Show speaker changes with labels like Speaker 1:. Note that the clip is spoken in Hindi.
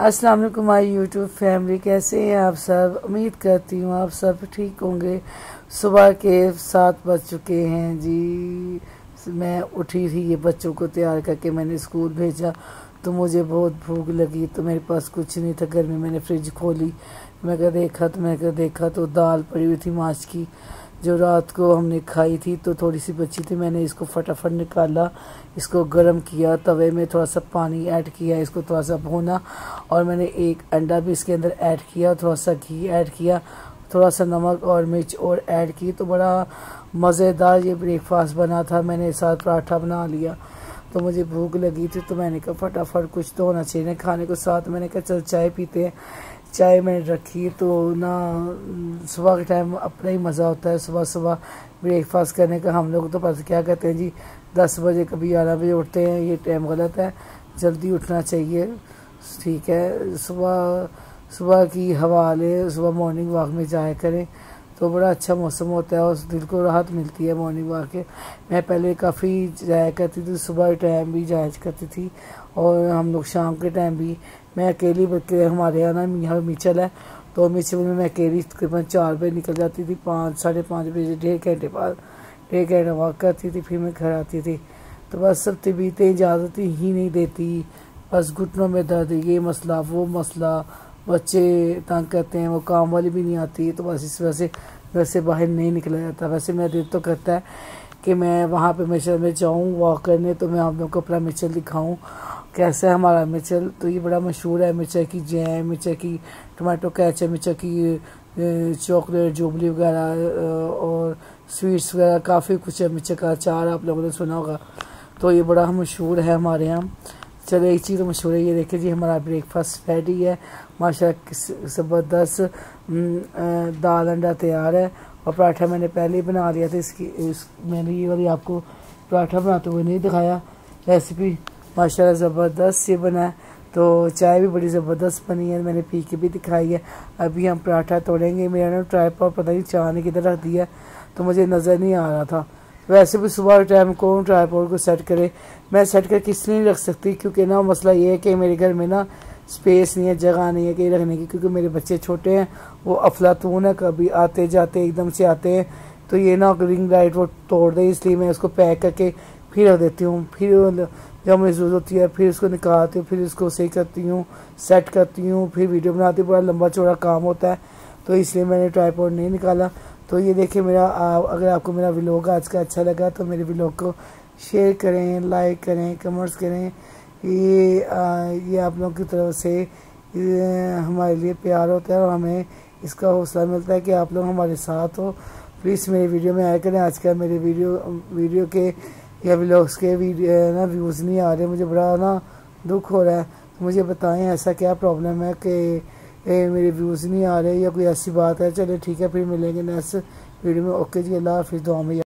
Speaker 1: अस्सलाम वालेकुम माई यूट्यूब फैमिली, कैसे हैं आप सब? उम्मीद करती हूँ आप सब ठीक होंगे। सुबह के सात बज चुके हैं जी। मैं उठी थी ये बच्चों को तैयार करके मैंने स्कूल भेजा तो मुझे बहुत भूख लगी तो मेरे पास कुछ नहीं था। घर में मैंने फ्रिज खोली, मैं क्या देखा तो मैं क्या देखा तो दाल पड़ी हुई थी माछ की। जो रात को हमने खाई थी तो थोड़ी सी बची थी। मैंने इसको फटाफट निकाला, इसको गर्म किया, तवे में थोड़ा सा पानी ऐड किया, इसको थोड़ा सा भूना और मैंने एक अंडा भी इसके अंदर ऐड किया, थोड़ा सा घी ऐड किया, थोड़ा सा नमक और मिर्च और ऐड की। तो बड़ा मज़ेदार ये ब्रेकफास्ट बना था। मैंने साथ पराठा बना लिया। तो मुझे भूख लगी थी तो मैंने कहा, फटाफट कुछ तो होना चाहिए। खाने को साथ, मैंने कहा, चल, चाय पीते हैं। चाय मैंने रखी तो ना, सुबह के टाइम अपना ही मज़ा होता है। सुबह सुबह ब्रेकफास्ट करने का हम लोग तो पता क्या कहते हैं जी, दस बजे कभी ग्यारह बजे उठते हैं, ये टाइम गलत है। जल्दी उठना चाहिए, ठीक है। सुबह सुबह की हवा ले, सुबह मॉर्निंग वॉक में जाया करें। तो बड़ा अच्छा मौसम होता है और दिल को राहत मिलती है मॉर्निंग वॉक के। मैं पहले काफ़ी जाया करती थी, सुबह टाइम भी जाया करती थी और हम लोग शाम के टाइम भी। मैं अकेली हमारे यहाँ ना यहाँ मिचल है तो मिचल में मैं अकेली तकरीबन चार बजे निकल जाती थी, पाँच, साढ़े पाँच बजे, डेढ़ घंटे बाद, डेढ़ घंटे वॉक करती थी, फिर मैं घर आती थी। तो बस सब तबीयतें इजाज़त ही नहीं देती, बस घुटनों में दर्द, ये मसला, वो मसला बच्चे तंग करते हैं, वो काम वाली भी नहीं आती तो बस इस वजह से घर से बाहर नहीं निकला जाता। वैसे मेरा दिल तो करता है कि मैं वहाँ पे मिचल में जाऊँ, वॉक करने तो मैं आप लोगों को अपना मिचल दिखाऊँ, कैसा है हमारा मिर्चल तो ये बड़ा मशहूर है, मिर्चा की जैम, मिर्चा की टमाटो कैचअप मिर्चा की चॉकलेट, जुबली वगैरह और स्वीट्स वगैरह, काफ़ी कुछ है मिर्चा का, अचार आप लोगों ने सुना होगा। तो ये बड़ा मशहूर है हमारे यहाँ। चलो एक चीज़ तो मशहूर है, ये देखिए जी, हमारा ब्रेकफास्ट रेडी है। माशा ज़बरदस्त दाल अंडा तैयार है। और पराठा मैंने पहले ही बना लिया था, इसकी, इस, मैंने ये वाली आपको पराठा बनाते हुए नहीं दिखाया। रेसिपी माशा ज़बरदस्त ये बना है। तो चाय भी बड़ी ज़बरदस्त बनी है, मैंने पी के भी दिखाई है। अभी हम पराठा तोड़ेंगे, मेरा ना ट्राई पर पता नहीं चाह ने किधर रख दिया तो मुझे नज़र नहीं आ रहा था। वैसे भी सुबह के टाइम कौन ट्राईपॉड को सेट करे। मैं सेट कर किस नहीं रख सकती? क्योंकि ना मसला ये है कि मेरे घर में ना स्पेस नहीं है, जगह नहीं है कहीं रखने की, क्योंकि मेरे बच्चे छोटे हैं, वो अफलातून है, कभी आते जाते एकदम से आते हैं। तो ये ना रिंग लाइट वो तोड़ दे, इसलिए मैं उसको पैक करके फिर रख देती हूँ। फिर जब मुझे ज़रूरत होती है, फिर उसको निकालती हूँ, फिर उसको सही करती हूँ सेट करती हूँ, फिर वीडियो बनाती हूँ, बड़ा लंबा चौड़ा काम होता है। तो इसलिए मैंने ट्राईपोर्ड नहीं निकाला। तो ये देखिए मेरा आ, अगर आपको मेरा व्लॉग आज का अच्छा लगा तो मेरे व्लॉग को शेयर करें लाइक करें कमेंट्स करें। ये आ, ये आप लोगों की तरफ़ से हमारे लिए प्यार होता है और हमें इसका हौसला मिलता है कि आप लोग हमारे साथ हो। प्लीज़ मेरे वीडियो में आया करें। आज का मेरे वीडियो वीडियो के या व्लॉग्स के वीडियो ना व्यूज़ नहीं आ रहे। मुझे बड़ा ना दुख हो रहा है। तो मुझे बताएँ ऐसा क्या प्रॉब्लम है कि मेरे व्यूज़ नहीं आ रहे या कोई ऐसी बात है चले ठीक है, फिर मिलेंगे नेक्स्ट वीडियो में। ओके जी, अल्लाह हाफिज़, दुआ में